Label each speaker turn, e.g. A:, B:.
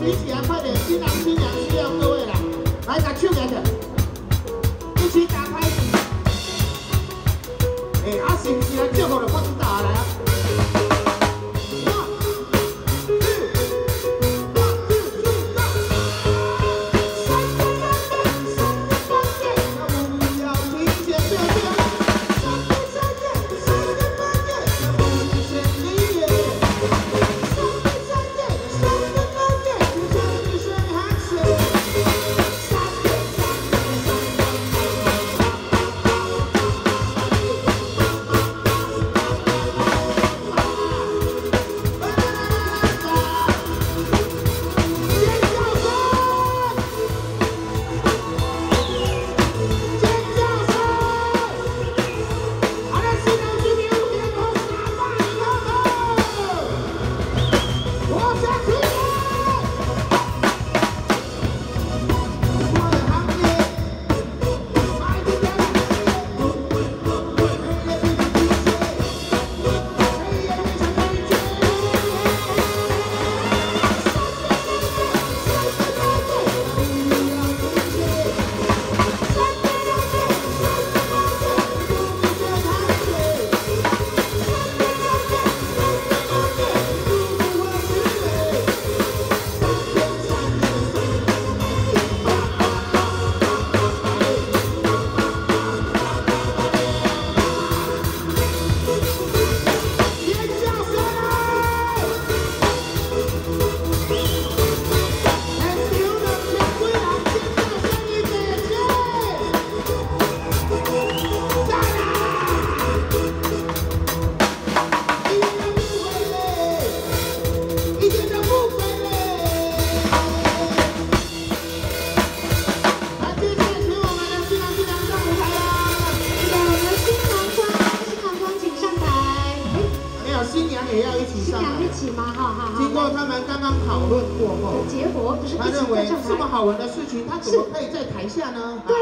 A: 举起来快点，新郎新娘需要各位啦，来把手来着，一起打开。哎，啊，是不是来祝福的？经过他们刚刚讨论过后，
B: 结果就是
A: 他认为这么好玩的事情，他怎么可以在台下呢？对。